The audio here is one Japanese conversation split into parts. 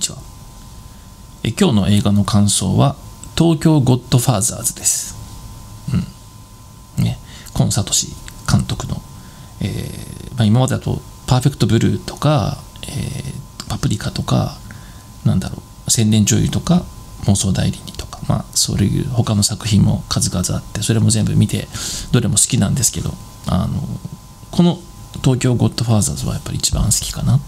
ちは。え今日の映画の感想は東京ゴッドファーザーズです。うん。ね。コンサトシ監督の、えーまあ、今までだとパーフェクトブルーとか、えーパプリカとかなんだろう宣伝女優とか妄想代理人とかまあそういう他の作品も数々あってそれも全部見てどれも好きなんですけどあのこの東京ゴッドファーザーズはやっぱり一番好きかな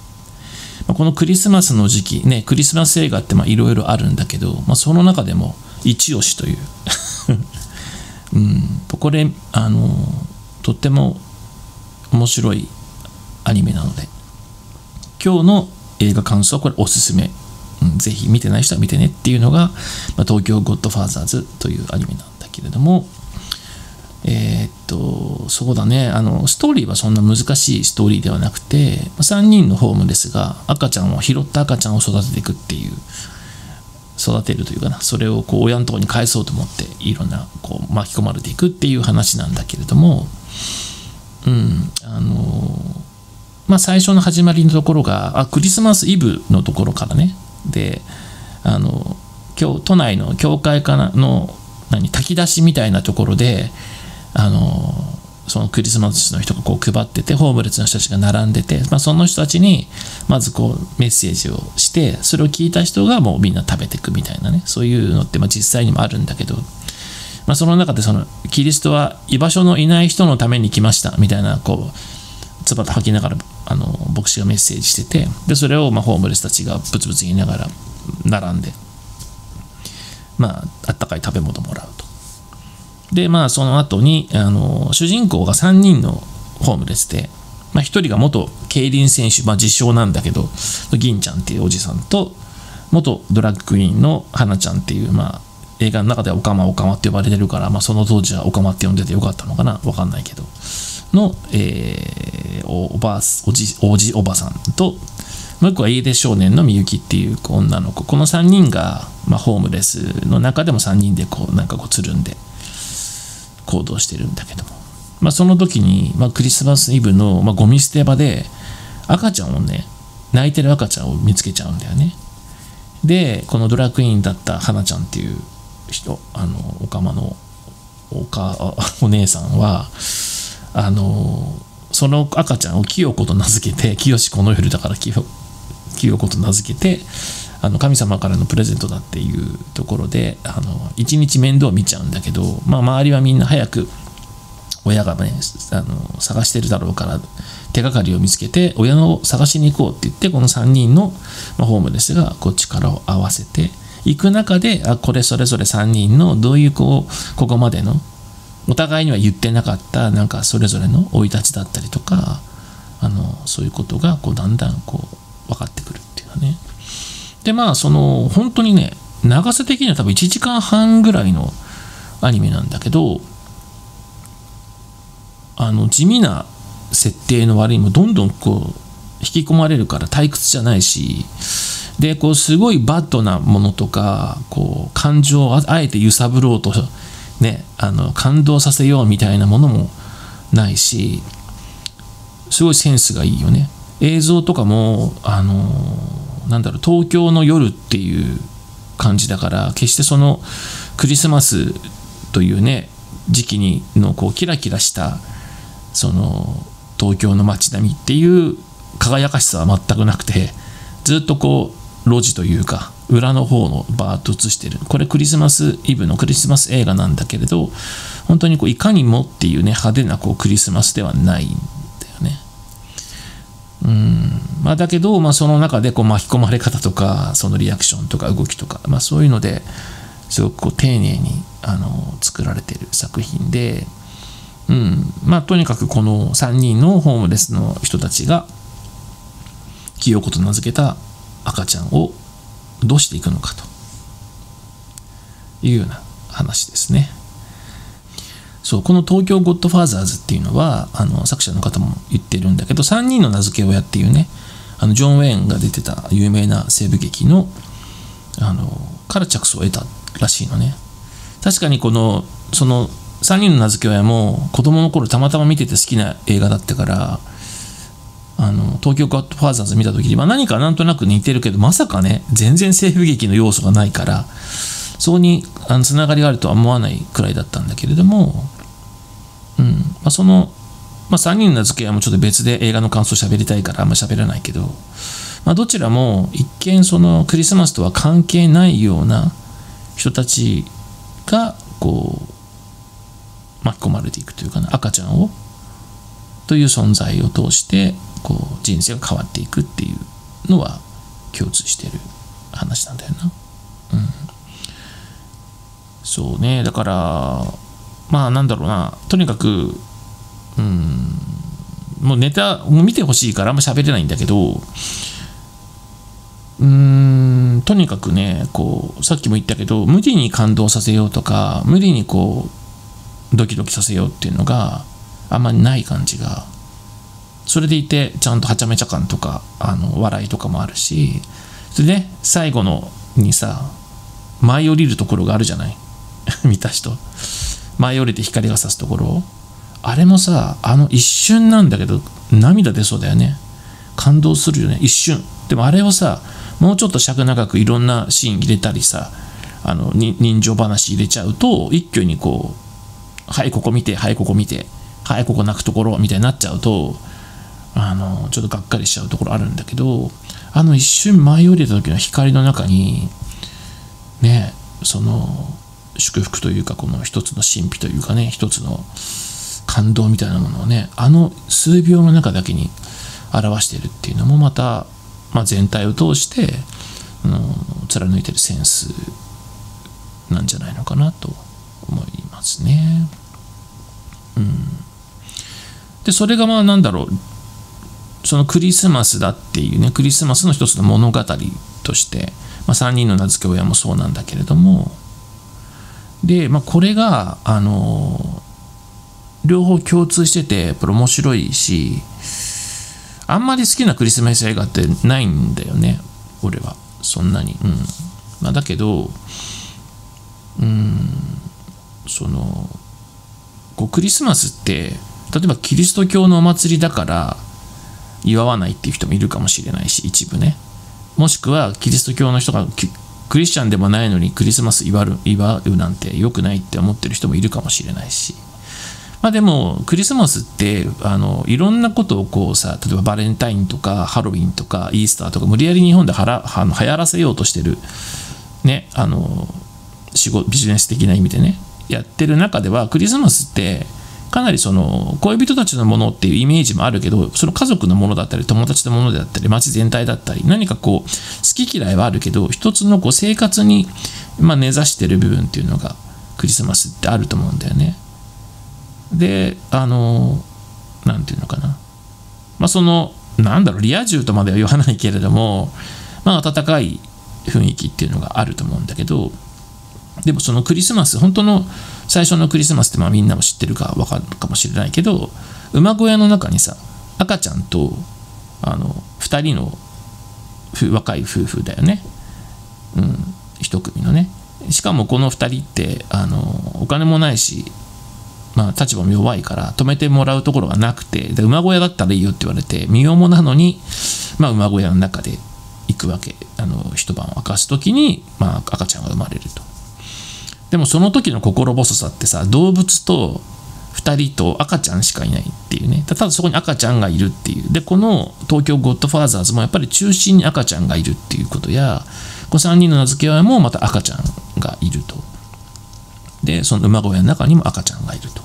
まあこのクリスマスの時期ねクリスマス映画っていろいろあるんだけど、まあ、その中でも一押しという。うん。これあのとっても面白いアニメなので。今日の映画感想はこれおすすめ、うん、ぜひ見てない人は見てねっていうのが、まあ、東京ゴッドファーザーズというアニメなんだけれども。えーっとそうだね。あのストーリーはそんな難しいストーリーではなくて3人のホームレスが赤ちゃんを拾った赤ちゃんを育てていくっていう育てるというかな。それをこう親のとこに返そうと思っていろんなこう巻き込まれていくっていう話なんだけれどもうん。あのまあ最初の始まりのところがあクリスマスイブのところからね。であの今日都内の教会かなの何炊き出しみたいなところであのそのクリスマスの人がこう配っててホームレスの人たちが並んでて、まあ、その人たちにまずこうメッセージをしてそれを聞いた人がもうみんな食べていくみたいなねそういうのってまあ実際にもあるんだけど、まあ、その中でそのキリストは居場所のいない人のために来ましたみたいなこうつばた吐きながらあの牧師がメッセージしててでそれをまあホームレスたちがブツブツ言いながら並んでまああったかい食べ物もらうと。でまあその後にあの主人公が3人のホームレスで、まあ、1人が元競輪選手、まあ、自称なんだけど銀ちゃんっていうおじさんと元ドラッグクイーンの花ちゃんっていう、まあ、映画の中ではオカマオカマって呼ばれてるから、まあ、その当時はオカマって呼んでてよかったのかなわかんないけどの、えーおばあおじおじおばさんともう一個は家出少年のみゆきっていう女の子。この3人が、まあ、ホームレスの中でも3人でこうなんかこうつるんで行動してるんだけども、まあ、その時に、まあ、クリスマスイブの、まあ、ゴミ捨て場で赤ちゃんをね泣いてる赤ちゃんを見つけちゃうんだよね。でこのドラクイーンだった花ちゃんっていう人あのおかまのおかお姉さんはあのその赤ちゃんを清子と名付けて清この夜だから清子と名付けてあの神様からのプレゼントだっていうところであの一日面倒見ちゃうんだけど、まあ、周りはみんな早く親がねあの探してるだろうから手がかりを見つけて親の探しに行こうって言ってこの3人の、ま、ホームレスがこう力を合わせていく中であこれそれぞれ3人のどういうこうここまでのお互いには言ってなかったなんかそれぞれの生い立ちだったりとかあのそういうことがこうだんだんこう分かってくるっていうのね。でまあその本当にね長さ的には多分1時間半ぐらいのアニメなんだけどあの地味な設定の割にもどんどんこう引き込まれるから退屈じゃないしでこうすごいバッドなものとかこう感情をあえて揺さぶろうとねあの感動させようみたいなものもないしすごいセンスがいいよね。映像とかもあのなんだろう東京の夜っていう感じだから決してそのクリスマスというね時期にのこうキラキラしたその東京の街並みっていう輝かしさは全くなくてずっとこう路地というか裏の方のバーッと映してる。これクリスマスイブのクリスマス映画なんだけれど本当にこういかにもっていうね派手なこうクリスマスではないんうんまあだけど、まあ、その中でこう巻き込まれ方とかそのリアクションとか動きとか、まあ、そういうのですごくこう丁寧にあの作られてる作品でうんまあとにかくこの3人のホームレスの人たちが清子と名付けた赤ちゃんをどうしていくのかというような話ですね。そうこの東京ゴッドファーザーズっていうのはあの作者の方も言ってるんだけど3人の名付け親っていうねあのジョン・ウェーンが出てた有名な西部劇のあのから着想を得たらしいのね。確かにこのその3人の名付け親も子供の頃たまたま見てて好きな映画だったからあの東京ゴッドファーザーズ見た時に、まあ、何かなんとなく似てるけどまさかね全然西部劇の要素がないからそこにつながりがあるとは思わないくらいだったんだけれども、うんまあ、その、まあ、3人の名付け合いもちょっと別で映画の感想喋りたいからあんま喋らないけど、まあ、どちらも一見そのクリスマスとは関係ないような人たちがこう巻き込まれていくというかな赤ちゃんをという存在を通してこう人生が変わっていくっていうのは共通してる話なんだよな。うん、そうね。だからまあなんだろうな。とにかくうん。もうネタもう見てほしいからあんま喋れないんだけどうん。とにかくねこうさっきも言ったけど無理に感動させようとか無理にこうドキドキさせようっていうのがあんまりない感じが。それでいてちゃんとはちゃめちゃ感とかあの笑いとかもあるし。それで、ね、最後のにさ舞い降りるところがあるじゃない。見た人。舞い降りて光が差すところあれもさあの一瞬なんだけど涙出そうだよね。感動するよね。一瞬。でもあれをさもうちょっと尺長くいろんなシーン入れたりさあの人情話入れちゃうと一挙にこうはいここ見てはいここ見てはいここ泣くところみたいになっちゃうとあのちょっとがっかりしちゃうところあるんだけどあの一瞬舞い降りた時の光の中にねその祝福というかこの一つの神秘というかね一つの感動みたいなものをねあの数秒の中だけに表しているっていうのもまた、まあ、全体を通して、うん、貫いてるセンスなんじゃないのかなと思いますね。うん、でそれがまあなんだろうそのクリスマスだっていうねクリスマスの一つの物語として、まあ、3人の名付け親もそうなんだけれどもで、まあ、これがあの両方共通しててやっぱり面白いしあんまり好きなクリスマス映画ってないんだよね俺は。そんなに。うん。まあだけどうんそのこうクリスマスって例えばキリスト教のお祭りだから祝わないっていう人もいるかもしれないし一部ね。もしくはキリスト教の人がクリスチャンでもないのにクリスマス祝うなんて良くないって思ってる人もいるかもしれないし。まあでもクリスマスってあのいろんなことをこうさ例えばバレンタインとかハロウィンとかイースターとか無理やり日本ではらあの流行らせようとしてるねあの仕事ビジネス的な意味でねやってる中ではクリスマスってかなりその恋人たちのものっていうイメージもあるけどその家族のものだったり友達のものであったり街全体だったり何かこう好き嫌いはあるけど一つのこう生活に、まあ、根ざしてる部分っていうのがクリスマスってあると思うんだよね。であの何て言うのかなまあそのなんだろうリア充とまでは言わないけれどもまあ温かい雰囲気っていうのがあると思うんだけどでもそのクリスマス本当の最初のクリスマスってまあみんなも知ってるか分かるかもしれないけど馬小屋の中にさ赤ちゃんとあの2人の若い夫婦だよね、うん、1組のね。しかもこの2人ってあのお金もないし、まあ、立場も弱いから泊めてもらうところがなくてで馬小屋だったらいいよって言われて身重なのに、まあ、馬小屋の中で行くわけ。あの一晩明かす時に、まあ、赤ちゃんが生まれる。でもその時の心細さってさ動物と2人と赤ちゃんしかいないっていうね。ただそこに赤ちゃんがいるっていう。でこの東京ゴッドファーザーズもやっぱり中心に赤ちゃんがいるっていうことやこの3人の名付け親もまた赤ちゃんがいると。でその馬小屋の中にも赤ちゃんがいると。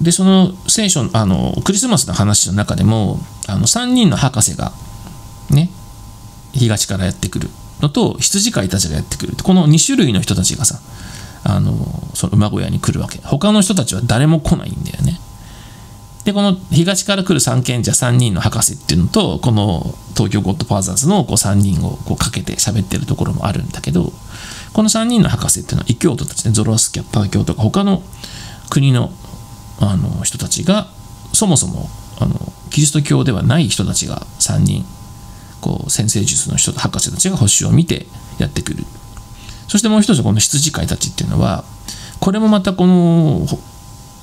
でその聖書あのクリスマスの話の中でもあの3人の博士がね東からやってくる。のと羊飼いたちがやってくる。この2種類の人たちがさあのその馬小屋に来るわけ。他の人たちは誰も来ないんだよね。でこの東から来る三賢者3人の博士っていうのとこの東京ゴッドファーザーズのこう3人をこうかけて喋ってるところもあるんだけどこの3人の博士っていうのは異教徒たちね。ゾロアスキャッパー教とか他の国のあの人たちがそもそもあのキリスト教ではない人たちが3人こう先生術の人と博士たちが星を見てやってくる。そしてもう一つこの羊飼いたちっていうのはこれもまたこの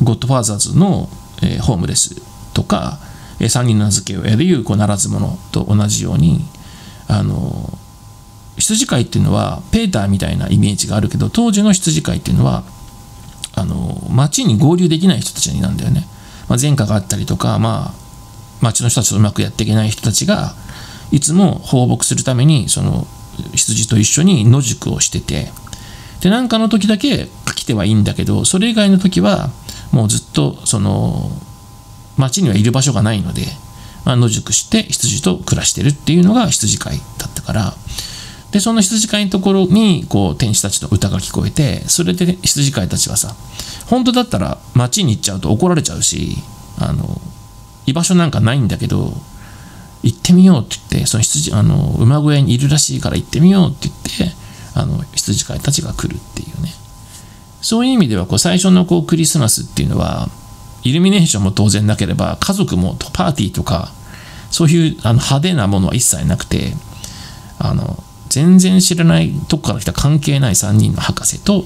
ゴッドファーザーズの、えー、ホームレスとかえー、三人の名付け親でいうこうならず者と同じようにあの羊飼いっていうのはペーターみたいなイメージがあるけど当時の羊飼いっていうのはあの町に合流できない人たちなんだよね、まあ、前科があったりとか、まあ、町の人たちとうまくやっていけない人たちがいつも放牧するためにその羊と一緒に野宿をしててで何かの時だけ来てはいいんだけどそれ以外の時はもうずっとその町にはいる場所がないので、まあ、野宿して羊と暮らしてるっていうのが羊飼いだったから。でその羊飼いのところにこう天使たちの歌が聞こえてそれで羊飼いたちはさ本当だったら町に行っちゃうと怒られちゃうしあの居場所なんかないんだけど行ってみようって言ってその羊あの馬小屋にいるらしいから行ってみようって言ってあの羊飼いたちが来るっていうね。そういう意味ではこう最初のこうクリスマスっていうのはイルミネーションも当然なければ家族もパーティーとかそういうあの派手なものは一切なくてあの全然知らないとこから来た関係ない3人の博士と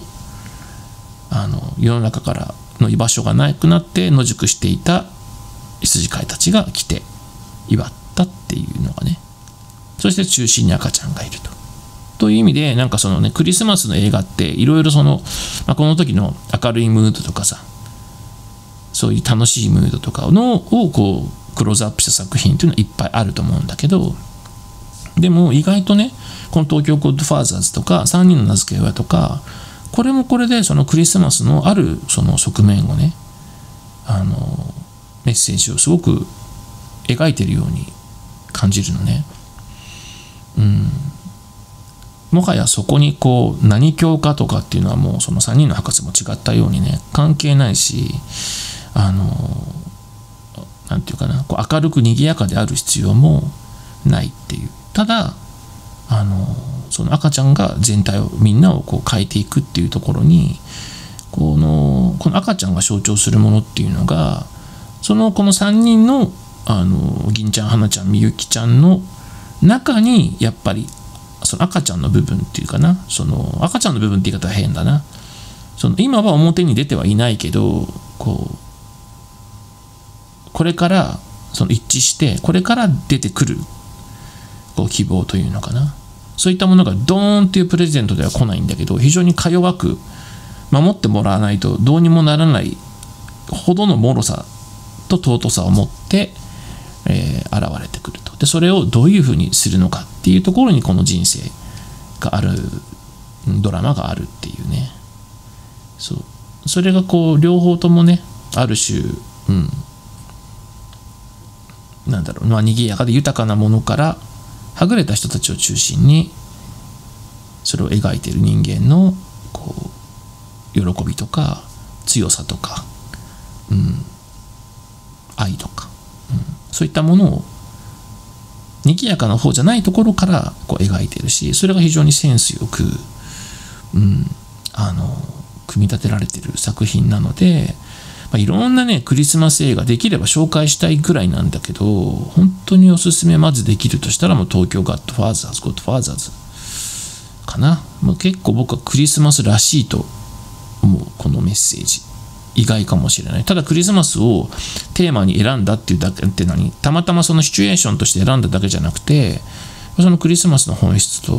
あの世の中からの居場所がなくなって野宿していた羊飼いたちが来て祝ってたっていうのがねそして中心に赤ちゃんがいると。という意味でなんかそのねクリスマスの映画っていろいろその、まあ、この時の明るいムードとかさそういう楽しいムードとかのをこうクローズアップした作品っていうのはいっぱいあると思うんだけどでも意外とねこの東京ゴッドファーザーズとか3人の名付け親とかこれもこれでそのクリスマスのあるその側面をねあのメッセージをすごく描いてるように感じるのね。うん。もはやそこにこう何教かとかっていうのはもうその3人の博士も違ったようにね関係ないしあの何て言うかなこう明るく賑やかである必要もないっていうただあのその赤ちゃんが全体をみんなをこう変えていくっていうところにこのこの赤ちゃんが象徴するものっていうのがそのこの3人のあの銀ちゃん花ちゃんみゆきちゃんの中にやっぱりその赤ちゃんの部分っていうかな。その赤ちゃんの部分って言い方は変だな。その今は表に出てはいないけどこうこれからその一致してこれから出てくるこう希望というのかな。そういったものがドーンっていうプレゼントでは来ないんだけど非常にか弱く守ってもらわないとどうにもならないほどの脆さと尊さを持って、えー、現れてくると。でそれをどういうふうにするのかっていうところにこの人生があるドラマがあるっていうね。そう。それがこう両方ともねある種うんなんだろう。まあ賑やかで豊かなものからはぐれた人たちを中心にそれを描いている人間のこう喜びとか強さとか、うん、愛とか、そういったものを賑やかな方じゃないところからこう描いてるしそれが非常にセンスよく、うん、あの組み立てられてる作品なのでまあ、いろんなね、クリスマス映画できれば紹介したいぐらいなんだけど、本当におすすめまずできるとしたらもう東京ガッドファーザーズ、ゴッドファーザーズかな。もう結構僕はクリスマスらしいと思う、このメッセージ。意外かもしれない。ただクリスマスをテーマに選んだっていうだけって何？たまたまそのシチュエーションとして選んだだけじゃなくて、そのクリスマスの本質と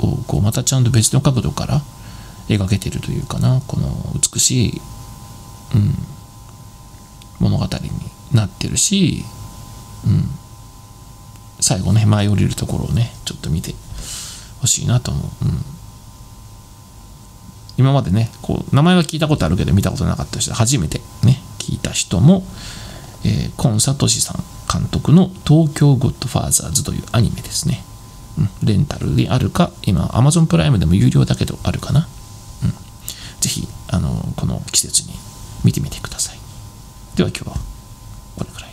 をこうまたちゃんと別の角度から描けてるというかな、この美しい、うん、物語になってるし、うん、最後ね舞い降りるところをねちょっと見てほしいなと思う、うん、今までねこう名前は聞いたことあるけど見たことなかった人初めてね聞いた人も、えー、コンサトシさん監督の「東京ゴッドファーザーズ」というアニメですね、うん、レンタルであるか今 Amazon プライムでも有料だけどあるかな、うん、ぜひあのこの季節に見てみてください。では今日はこれから